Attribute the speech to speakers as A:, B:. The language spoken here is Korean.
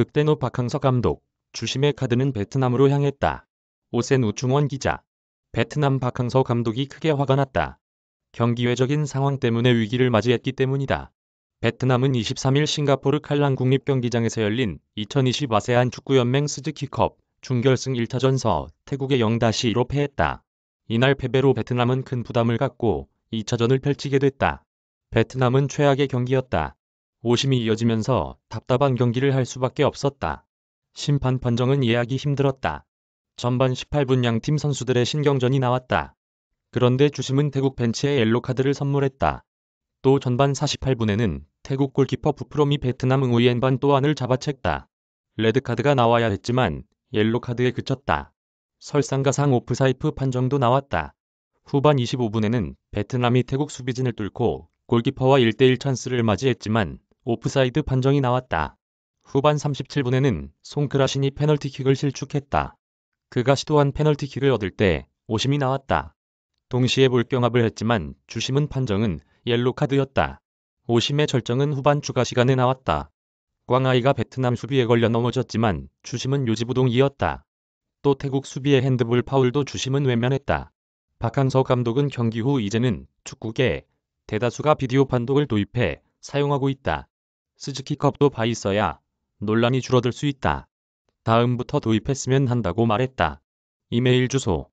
A: 극대노 박항서 감독, 주심의 카드는 베트남으로 향했다. 오센 우충원 기자. 베트남 박항서 감독이 크게 화가 났다. 경기외적인 상황 때문에 위기를 맞이했기 때문이다. 베트남은 23일 싱가포르 칼랑 국립경기장에서 열린 2020 아세안 축구연맹 스즈키컵 준결승 1차전서 태국의 0-2로 패했다. 이날 패배로 베트남은 큰 부담을 갖고 2차전을 펼치게 됐다. 베트남은 최악의 경기였다. 오심이 이어지면서 답답한 경기를 할 수밖에 없었다. 심판 판정은 이해하기 힘들었다. 전반 18분 양 팀 선수들의 신경전이 나왔다. 그런데 주심은 태국 벤치에 옐로카드를 선물했다. 또 전반 48분에는 태국 골키퍼 부프롬이 베트남 응우옌반 또안을 잡아챘다. 레드카드가 나와야 했지만 옐로카드에 그쳤다. 설상가상 오프사이드 판정도 나왔다. 후반 25분에는 베트남이 태국 수비진을 뚫고 골키퍼와 1대1 찬스를 맞이했지만 오프사이드 판정이 나왔다. 후반 37분에는 송크라신이 페널티킥을 실축했다. 그가 시도한 페널티킥을 얻을 때 오심이 나왔다. 동시에 볼경합을 했지만 주심은 판정은 옐로카드였다. 오심의 절정은 후반 추가 시간에 나왔다. 꽝하이가 베트남 수비에 걸려 넘어졌지만 주심은 요지부동이었다. 또 태국 수비의 핸드볼 파울도 주심은 외면했다. 박항서 감독은 경기 후 이제는 축구계 대다수가 비디오 판독을 도입해 사용하고 있다. 스즈키컵도 봐 있어야 논란이 줄어들 수 있다. 다음부터 도입했으면 한다고 말했다. 이메일 주소